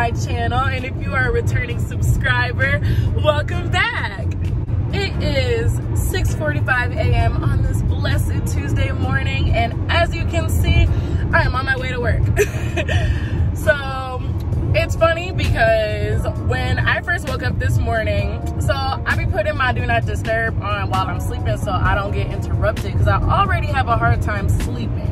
my channel. And if you are a returning subscriber, welcome back. It is 6.45 a.m. on this blessed Tuesday morning. And as you can see, I am on my way to work. so it's funny because when I first woke up this morning, so I be putting my do not disturb on while I'm sleeping so I don't get interrupted because I already have a hard time sleeping.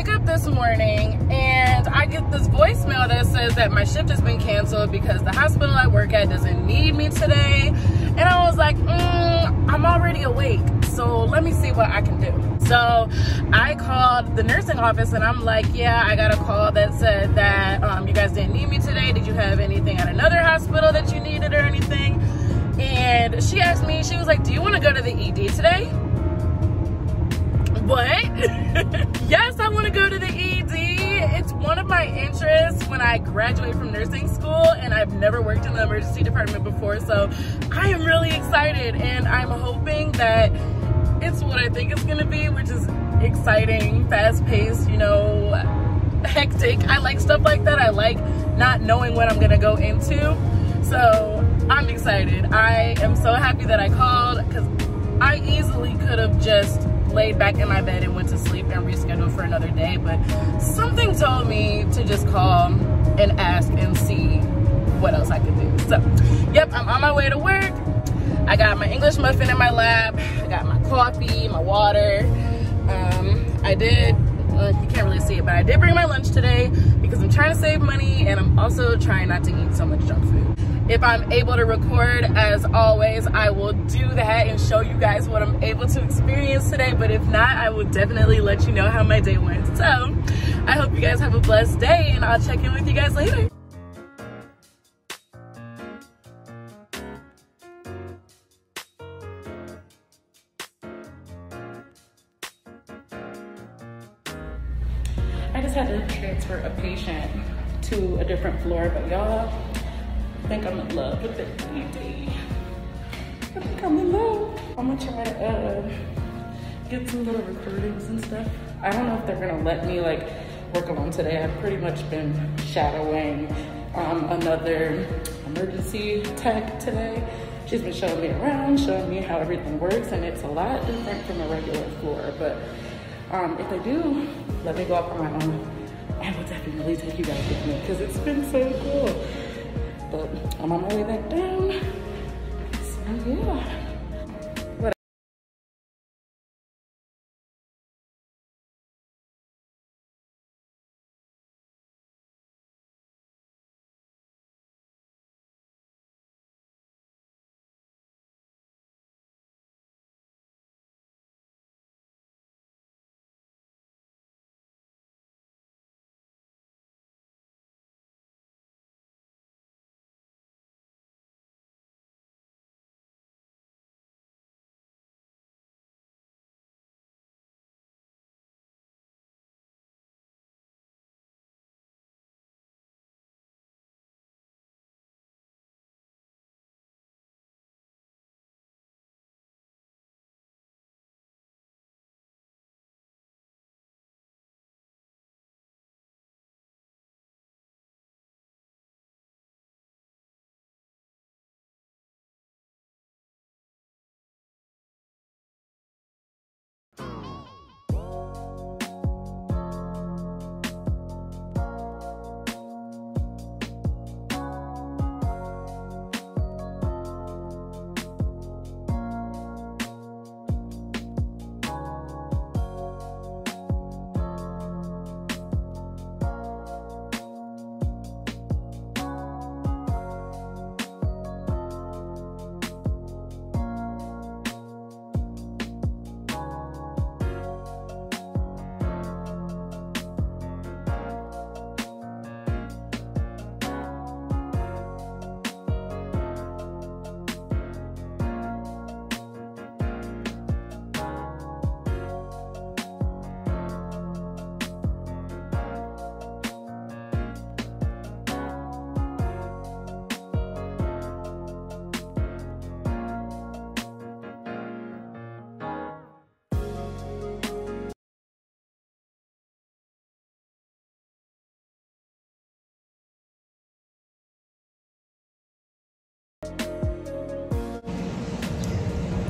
Wake up this morning and I get this voicemail that says that my shift has been canceled because the hospital I work at doesn't need me today. And I was like, mm, I'm already awake, so let me see what I can do. So I called the nursing office and I'm like, yeah, I got a call that said that um, you guys didn't need me today. Did you have anything at another hospital that you needed or anything? And she asked me, she was like, do you want to go to the ED today? What? yes, I want to go to the ED. It's one of my interests when I graduate from nursing school and I've never worked in the emergency department before. So I am really excited and I'm hoping that it's what I think it's going to be, which is exciting, fast paced, you know, hectic. I like stuff like that. I like not knowing what I'm going to go into. So I'm excited. I am so happy that I called because I easily could have just laid back in my bed and went to sleep and rescheduled for another day. But something told me to just call and ask and see what else I could do. So, yep, I'm on my way to work. I got my English muffin in my lap. I got my coffee, my water. Um, I did, uh, you can't really see it, but I did bring my lunch today because I'm trying to save money and I'm also trying not to eat so much junk food. If I'm able to record, as always, I will do that and show you guys what I'm able to experience today. But if not, I will definitely let you know how my day went. So I hope you guys have a blessed day and I'll check in with you guys later. I just had to transfer a patient to a different floor, but y'all, I think I'm in love with the ED. I think I'm in love. I'm gonna try to uh, get some little recordings and stuff. I don't know if they're gonna let me like work alone today. I've pretty much been shadowing um, another emergency tech today. She's been showing me around, showing me how everything works, and it's a lot different from a regular floor. But um, if I do, let me go up on my own. I will definitely take you guys with me because it's been so cool. But I'm on my way back down. So yeah.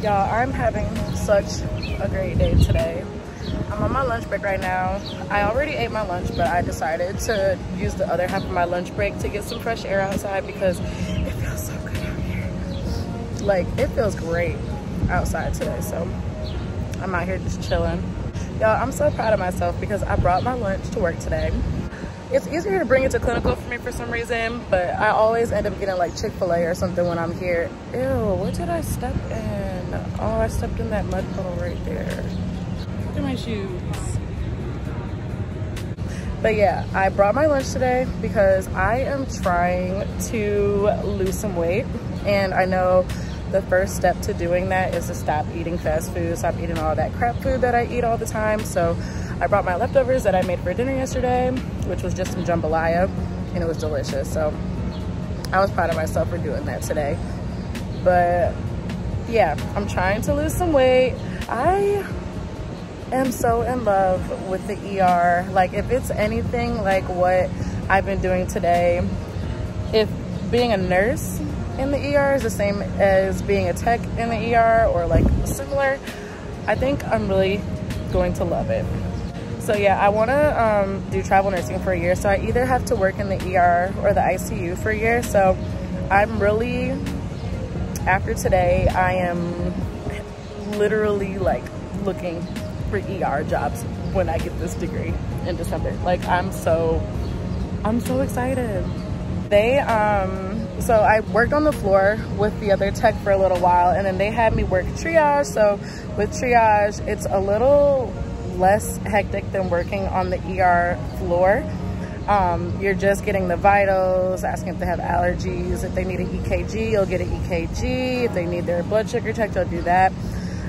Y'all, I'm having such a great day today. I'm on my lunch break right now. I already ate my lunch, but I decided to use the other half of my lunch break to get some fresh air outside because it feels so good out here. Like, it feels great outside today, so I'm out here just chilling. Y'all, I'm so proud of myself because I brought my lunch to work today. It's easier to bring it to clinical for me for some reason, but I always end up getting like Chick-fil-A or something when I'm here. Ew, what did I step in? Oh, I stepped in that mud puddle right there. Look at my shoes. But yeah, I brought my lunch today because I am trying to lose some weight. And I know the first step to doing that is to stop eating fast food, stop eating all that crap food that I eat all the time. So I brought my leftovers that I made for dinner yesterday, which was just some jambalaya, and it was delicious. So I was proud of myself for doing that today. But yeah, I'm trying to lose some weight. I am so in love with the ER. Like if it's anything like what I've been doing today, if being a nurse in the ER is the same as being a tech in the ER or like similar, I think I'm really going to love it. So yeah, I want to um, do travel nursing for a year. So I either have to work in the ER or the ICU for a year. So I'm really, after today, I am literally like looking for ER jobs when I get this degree in December. Like I'm so, I'm so excited. They, um, so I worked on the floor with the other tech for a little while and then they had me work triage. So with triage, it's a little less hectic than working on the ER floor. Um, you're just getting the vitals, asking if they have allergies. If they need an EKG, you'll get an EKG. If they need their blood sugar checked, you'll do that.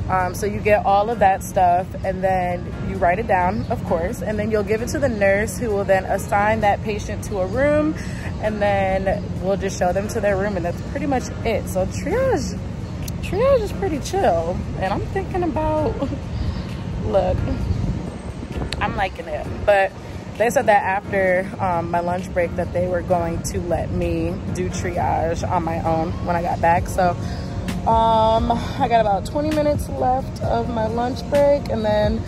Um, so you get all of that stuff and then you write it down, of course, and then you'll give it to the nurse who will then assign that patient to a room and then we'll just show them to their room and that's pretty much it. So triage, triage is pretty chill. And I'm thinking about, look, I'm liking it. But they said that after um, my lunch break that they were going to let me do triage on my own when I got back. So um, I got about 20 minutes left of my lunch break and then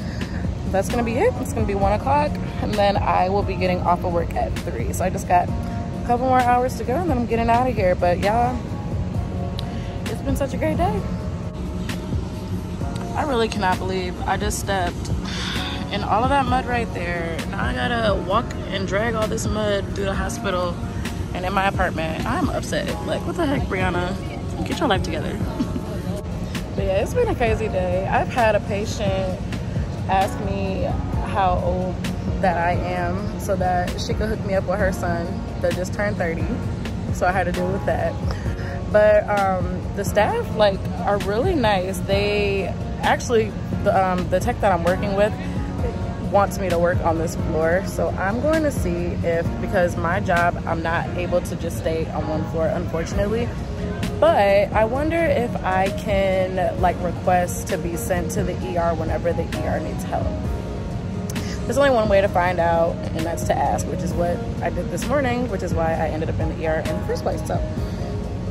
that's gonna be it. It's gonna be one o'clock and then I will be getting off of work at three. So I just got a couple more hours to go and then I'm getting out of here. But y'all, it's been such a great day. I really cannot believe I just stepped in all of that mud right there. Now I gotta walk and drag all this mud through the hospital and in my apartment. I'm upset. Like, what the heck, Brianna? Get your life together. but yeah, it's been a crazy day. I've had a patient ask me how old that I am so that she could hook me up with her son that just turned 30. So I had to deal with that. But um, the staff like are really nice. They actually, the, um, the tech that I'm working with wants me to work on this floor. So I'm going to see if, because my job, I'm not able to just stay on one floor, unfortunately. But I wonder if I can like request to be sent to the ER whenever the ER needs help. There's only one way to find out, and that's to ask, which is what I did this morning, which is why I ended up in the ER in the first place. So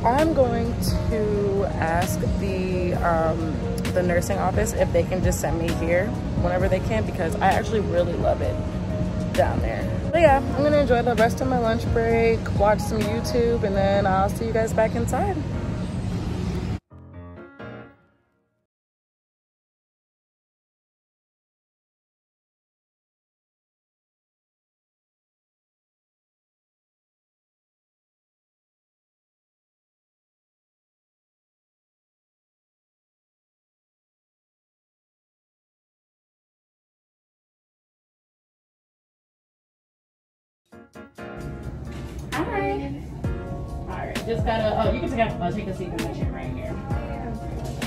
I'm going to ask the um, the nursing office if they can just send me here whenever they can because I actually really love it down there. But yeah, I'm gonna enjoy the rest of my lunch break, watch some YouTube, and then I'll see you guys back inside. Hi. All right, just gotta, oh, you can take a, uh, take a seat in the chair right here.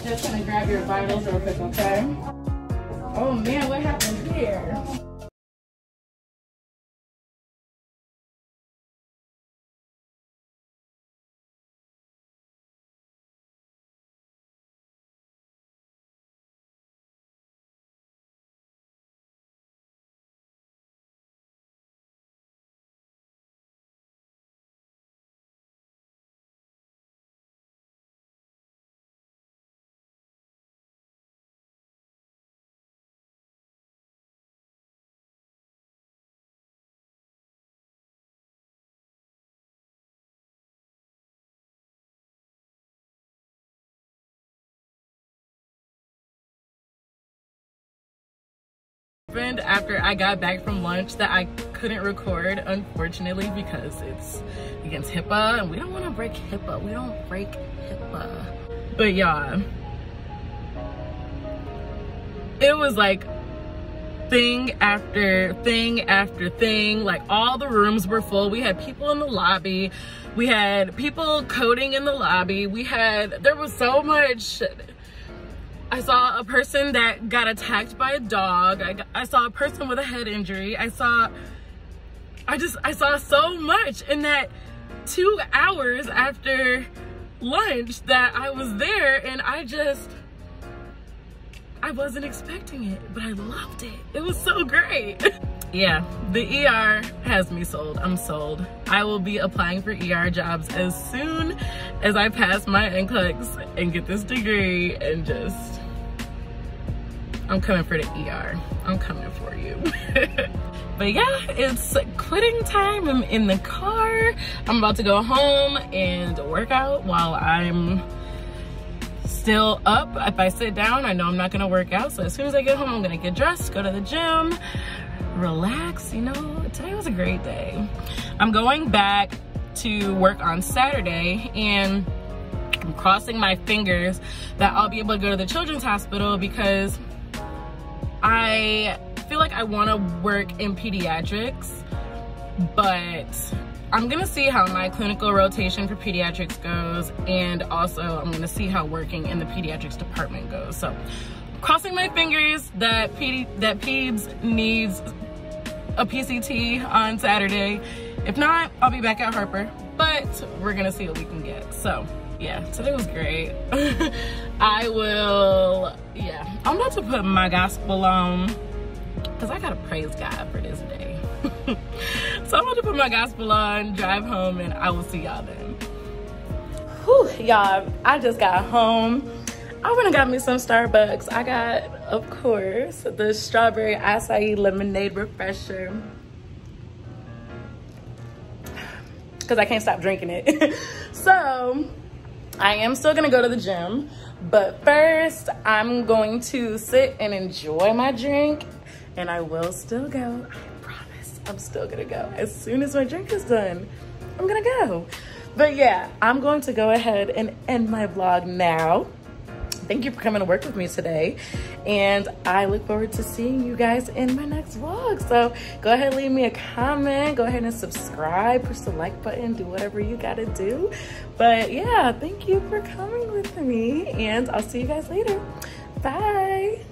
Just gonna grab your vitals real quick, okay? Oh man, what happened here? Happened after I got back from lunch that I couldn't record, unfortunately, because it's against HIPAA and we don't want to break HIPAA. We don't break HIPAA. But y'all, it was like thing after thing after thing. Like all the rooms were full. We had people in the lobby. We had people coding in the lobby. We had, there was so much. I saw a person that got attacked by a dog. I, I saw a person with a head injury. I saw, I just, I saw so much in that two hours after lunch that I was there and I just, I wasn't expecting it, but I loved it. It was so great. yeah, the ER has me sold. I'm sold. I will be applying for ER jobs as soon as I pass my NCLEX and get this degree and just, I'm coming for the ER. I'm coming for you. but yeah, it's quitting time. I'm in the car. I'm about to go home and work out while I'm still up. If I sit down, I know I'm not gonna work out. So as soon as I get home, I'm gonna get dressed, go to the gym, relax, you know. Today was a great day. I'm going back to work on Saturday and I'm crossing my fingers that I'll be able to go to the children's hospital because I feel like I wanna work in pediatrics, but I'm gonna see how my clinical rotation for pediatrics goes and also I'm gonna see how working in the pediatrics department goes. So crossing my fingers that PD, that PEDS needs a PCT on Saturday. If not, I'll be back at Harper, but we're gonna see what we can get. So yeah, today was great. I will, yeah, I'm about to put my gospel on because I gotta praise God for this day. so I'm about to put my gospel on, drive home, and I will see y'all then. Whew, y'all, I just got home. I went and got me some Starbucks. I got, of course, the strawberry acai lemonade refresher. Because I can't stop drinking it. so, I am still gonna go to the gym. But first, I'm going to sit and enjoy my drink. And I will still go. I promise I'm still gonna go. As soon as my drink is done, I'm gonna go. But yeah, I'm going to go ahead and end my vlog now. Thank you for coming to work with me today. And I look forward to seeing you guys in my next vlog. So go ahead, and leave me a comment. Go ahead and subscribe, push the like button, do whatever you gotta do. But yeah, thank you for coming with me. And I'll see you guys later. Bye.